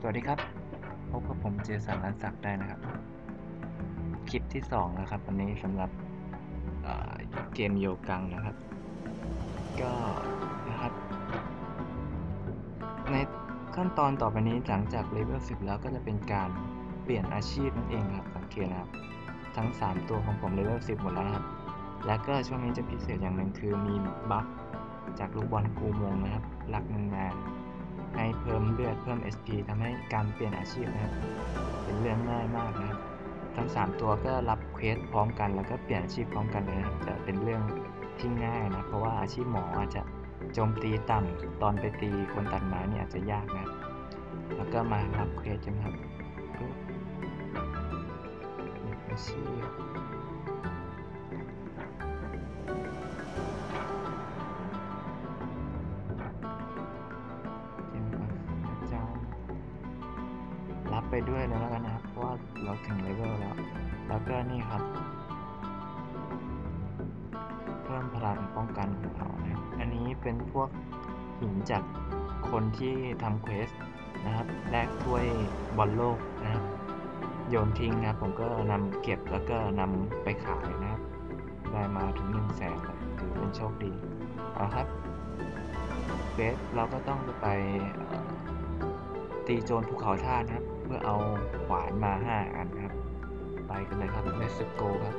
สวัสดีครับ พบกับผมเจสันรันศักดิ์ได้นะครับ คลิปที่ 2 นะครับ วันนี้สำหรับเกม Yulgang นะครับ ก็นะครับ ในขั้นตอนต่อไปนี้หลังจากเลเวล10 แล้วก็จะเป็นการเปลี่ยนอาชีพนั่นเองครับ สังเกตนะครับ ทั้ง 3 ตัวของผมเลเวล10 หมดแล้วครับ และก็ช่วงนี้จะพิเศษอย่างหนึ่งคือมี buffจากลูกบอลกูมงนะครับหลักนานๆ ให้เพิ่มเลือดเพิ่ม SP ทำให้การเปลี่ยนอาชีพนะครับเป็นเรื่องง่ายมากนะครับ ทั้ง 3 ตัวก็รับ quest พร้อมกันแล้วก็เปลี่ยนอาชีพพร้อมกันเลยนะครับจะเป็นเรื่องที่ง่ายนะเพราะว่าอาชีพหมออาจจะโจมตีต่ำตอนไปตีคนตัดไม้เนี่ยอาจจะยากนะครับแล้วก็มารับ quest ใช่ไหมครับอาชีพ ด้วยเลยแล้วกันนะครับ เพราะว่าเราถึงเลเวลแล้ว แล้วก็นี่ครับ เพิ่มพลังป้องกันของเรานะอันนี้เป็นพวกหินจากคนที่ทำ quest นะครับแลกถ้วยบอลโลกนะครับ โยนทิ้งนะครับผมก็นำเก็บแล้วก็นำไปขายนะครับ ได้มาถึงหนึ่งแสนเลยถือเป็นโชคดีเอาครับเควสเราก็ต้องไปตีโจรภูเขาท่านะครับ เพื่อเอาขวานมา 5 อันครับ ไปกันเลยครับ Let's go ครับ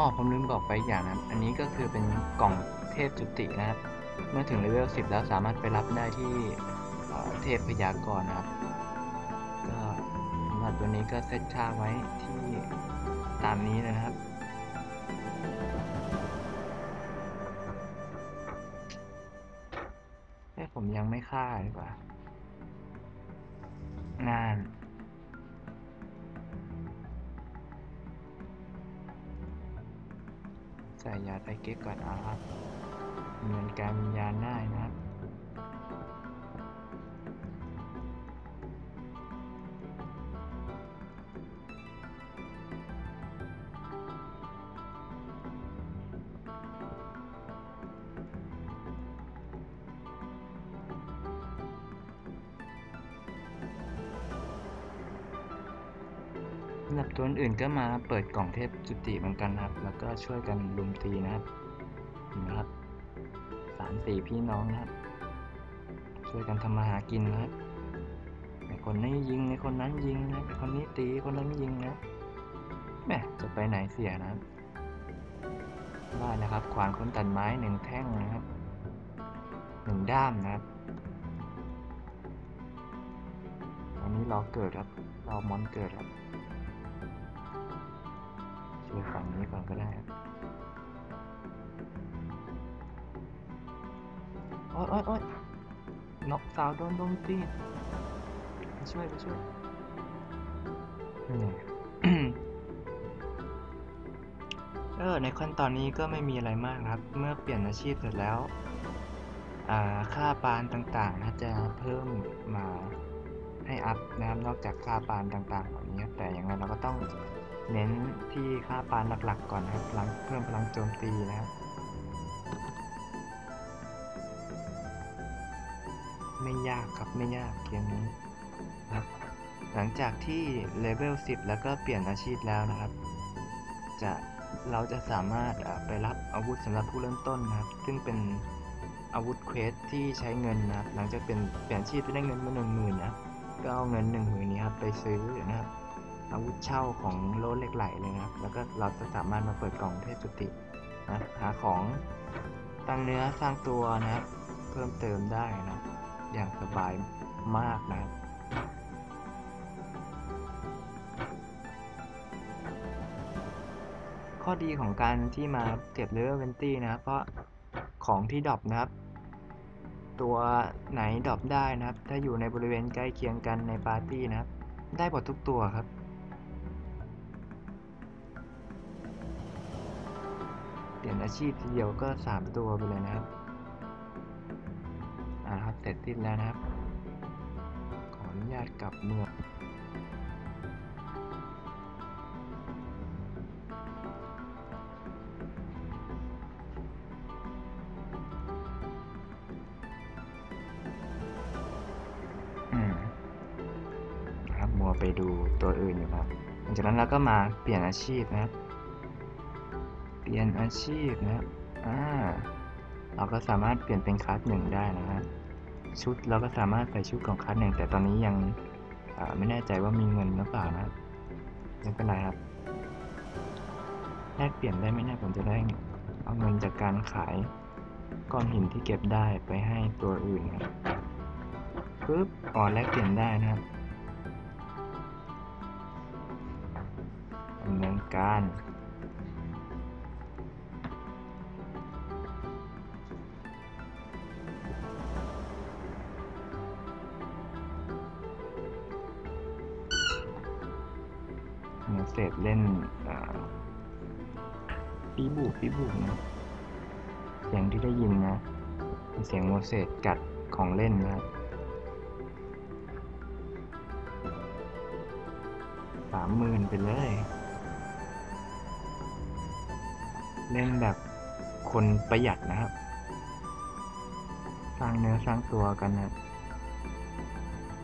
อ๋อผมลืมบอกไปอย่างนะครับ อันนี้ก็คือเป็นกล่องเทพจุตินะครับ เมื่อถึงเลเวล 10 แล้วสามารถไปรับได้ที่เเทพพยากรณ์นะครับ ก็สำหรับตัวนี้ก็เซตค่าไว้ที่ตามนี้นะครับเอ้ผมยังไม่ฆ่าดีกว่านาน เก็กก่อนเอาครับเหมือนการวิญญาณได้นะครับ ตัวอื่นก็มาเปิดกล่องเทพจุติเหมือนกันนะครับ แล้วก็ช่วยกันลุมตีนะครับเห็นไหมครับสามสี่พี่น้องนะครับ ช่วยกันทำมาหากินนะครับไอคนนี้ยิงไอคนนั้นยิงนะไอคนนี้ตีคนนั้นยิงนะแม่จะไปไหนเสียนะครับได้นะครับ ขวานคนตัดไม้หนึ่งแท่งนะครับหนึ่งด้ามนะครับตอนนี้รอเกิดครับรอมอนเกิดครับ ช่วยฝั่งนี้ก่อนก็ได้ครับโอ๊ยโอ๊ยโอ๊ยนกสาวโดนโดนตีไปช่วยไปช่วยนี่เออในขั้นตอนนี้ก็ไม่มีอะไรมากครับ เมื่อเปลี่ยนอาชีพเสร็จแล้วอ่าค่าปานต่างๆนะจะเพิ่มมาให้อัพนะครับนอกจากค่าปานต่างๆเหล่านี้ครับแต่อย่างไรเราก็ต้อง เน้นที่ค่าปานหลักๆ ก่อนนะครับพลังเพิ่มพลังโจมตีนะครับไม่ยากครับไม่ยากเกมนี้นะครับหลังจากที่เลเวล 10 แล้วก็เปลี่ยนอาชีพแล้วนะครับ จะเราจะสามารถไปรับอาวุธสำหรับผู้เริ่มต้นนะครับ ซึ่งเป็นอาวุธเควสที่ใช้เงินนะครับ หลังจากเป็นเปลี่ยนอาชีพจะได้เงินมาหนึ่งหมื่นนะครับก็เอาเงินหนึ่งหมื่นนี้ครับไปซื้อนะครับ อาวุธเช่าของโลดเหล็กไหลเลยนะครับ แล้วก็เราจะสามารถมาเปิดกล่องเทพจุตินะหาของตั้งเนื้อสร้างตัวนะครับ เพิ่มเติมได้นะ อย่างสบายมากนะครับข้อดีของการที่มาเก็บเลเวลเวนตี้นะครับ เพราะของที่ drop นะครับ ตัวไหน drop ได้นะครับ ถ้าอยู่ในบริเวณใกล้เคียงกันในปาร์ตี้นะครับ ได้หมดทุกตัวครับ เปลี่ยนอาชีพทีเดียวก็สามตัวไปเลยนะครับ อ่าครับเสร็จสิ้นแล้วนะครับ ขออนุญาตกลับเมืองอืมนะครับมัวไปดูตัวอื่นอยู่ครับหลังจากนั้นเราก็มาเปลี่ยนอาชีพนะครับ ปลี่ยนอาชีพนะครับอ่าเราก็สามารถเปลี่ยนเป็นคลาสหนึ่งได้นะฮะชุดเราก็สามารถใส่ชุดของคลาสหนึ่งแต่ตอนนี้ยังอ่าไม่แน่ใจว่ามีเงินหรือเปล่านะครับไม่เป็นไรครับแลกเปลี่ยนได้ไหมเนี่ยผมจะได้เอาเงินจากการขายก้อนหินที่เก็บได้ไปให้ตัวอื่นนะครับปึ๊บอ๋อแลกเปลี่ยนได้นะครับดำเนินการ เนื้อเล่นอ่าปีบุกปีบุกนะ เสียงที่ได้ยินนะเป็นเสียงโมเสสกัดของเล่นนะครับสามหมื่นไปเลย เล่นแบบคนประหยัดนะครับ สร้างเนื้อสร้างตัวกันนะ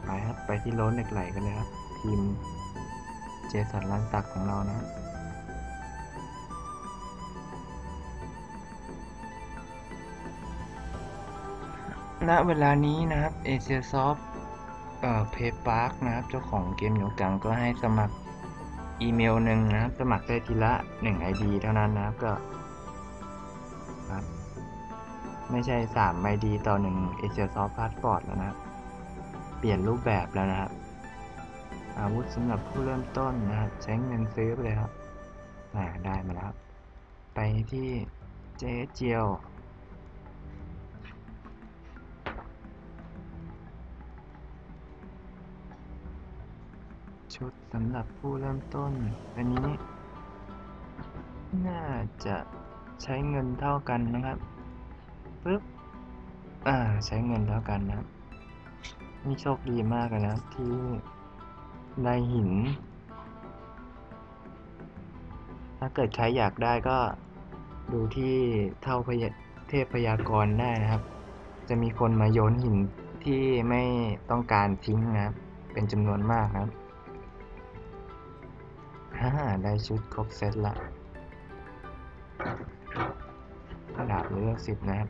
ไปครับ ไปที่โลนเหล็กไหลกันเลยครับ ทีม จสันลันตักของเรานะณเวลานี้นะครับ a s i a s o f t เอ่อ p a y p a r k นะครับ เจ้าของเกมหนูกังก็ให้สมัครอีเมลหนึ่งนะครับ สมัครได้ทีละ1 ID เท่านั้นนะครับก็ครับไม่ใช่3 ID ต่อ1 a s i a s o f t Passport แล้วนะ เปลี่ยนรูปแบบแล้วนะครับ อาวุธสำหรับผู้เริ่มต้นนะครับ ใช้เงินซื้อไปเลยครับอ่าได้มาแล้ว ไปที่เจ๊เจียวชุดสำหรับผู้เริ่มต้น อันนี้ น่าจะใช้เงินเท่ากันนะครับปึ๊บอ่า ใช้เงินเท่ากันนะนี่โชคดีมากเลยนะที่ ไดหิน ถ้าเกิดใครอยากได้ก็ดูที่เท่าพยเทพพยากรณ์ได้นะครับ จะมีคนมาโยนหินที่ไม่ต้องการทิ้งนะครับ เป็นจำนวนมากนะครับฮ่าได้ชุดครบเซตละดาบเลือกสิบนะครับ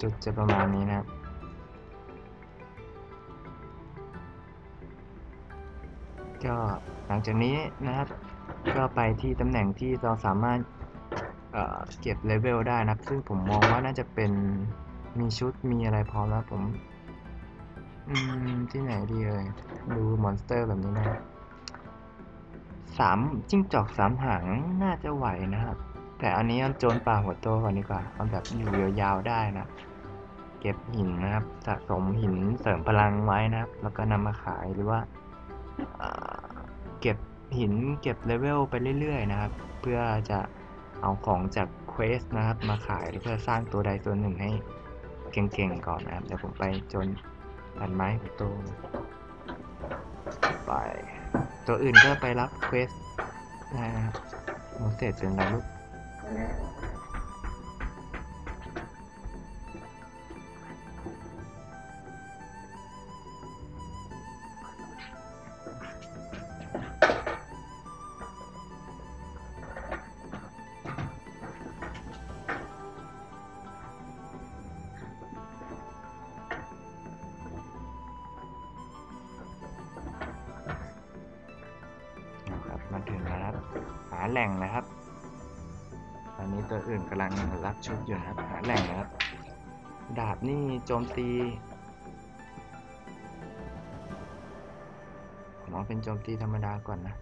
จุดจะประมาณนี้นะครับ ก็หลังจากนี้นะครับ ก็ไปที่ตำแหน่งที่เราสามารถเเก็บเลเวลได้นะครับซึ่งผมมองว่าน่าจะเป็นมีชุดมีอะไรพร้อมแล้วผม อืม ที่ไหนดีเอ่ยดู monster แบบนี้นะสามจิ้งจอกสามหางน่าจะไหวนะครับ แต่อันนี้เอาโจรป่าหัวโตก่อนดีกว่าเอาแบบอยู่ยาวๆได้นะเก็บหินนะครับ สะสมหินเสริมพลังไว้นะครับ แล้วก็นำมาขายหรือว่า เก็บหินเก็บเลเวลไปเรื่อยๆนะครับ เพื่อจะเอาของจาก quest นะครับมาขายเพื่อสร้างตัวใดตัวหนึ่งให้เก่งๆก่อนนะครับเดี๋ยวผมไปโจนตันไม้ของโตไป ตัวอื่นก็ไปรับเควสนะครับโมเสสเป็นไรลูก แหล่งนะครับ ตอนนี้ตัวอื่นกำลังรับชุดอยู่นะครับหาแหล่งนะครับ ดาบนี่โจมตีผมเอาเป็นโจมตีธรรมดาก่อนนะ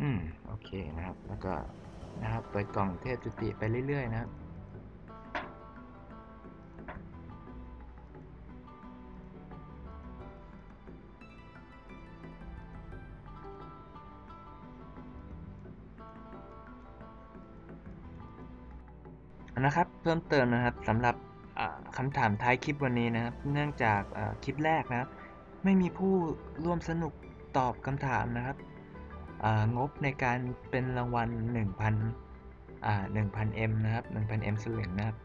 อืม โอเคนะครับ แล้วก็นะครับ เปิดกล่องเทพจุติไปเรื่อยๆนะครับ นะครับเพิ่มเติมนะครับสำหรับอ่าคำถามท้ายคลิปวันนี้นะครับ เนื่องจากคลิปแรกนะไม่มีผู้ร่วมสนุกตอบคำถามนะครับงบในการเป็นรางวัล 1,000อ่า 1,000M นะครับ 1,000M สลึงนะครับ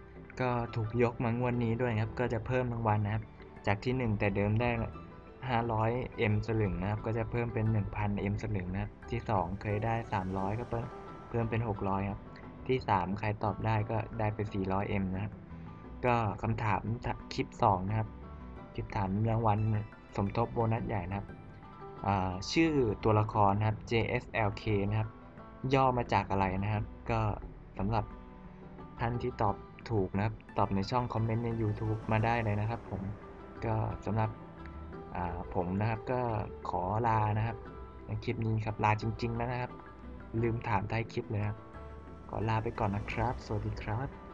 ก็ถูกยกมางวดนนี้ด้วยนะครับ ก็จะเพิ่มรางวัลนะครับ จากที่ 1 แต่เดิมได้ 500M สลึงนะครับ ก็จะเพิ่มเป็น 1,000M สลึงนะครับ ที่ 2 เคยได้ 300 ก็เพิ่มเป็น 600 ครับ ที่ 3 ใครตอบได้ก็ได้เป็น 400M นะครับ ก็คำถามคลิป 2 นะครับ คลิปถามรางวัลสมทบโบนัสใหญ่นะครับ ชื่อตัวละครนะครับ JSLK นะครับ ย่อมาจากอะไรนะครับ ก็สำหรับท่านที่ตอบถูกนะครับ ตอบในช่องคอมเมนต์ใน YouTube มาได้เลยนะครับผม ก็สำหรับผมนะครับก็ขอลานะครับในคลิปนี้ครับลาจริงๆแล้วนะครับ ลืมถามใต้คลิปเลยครับ ลาไปก่อนนะครับ สวัสดีครับ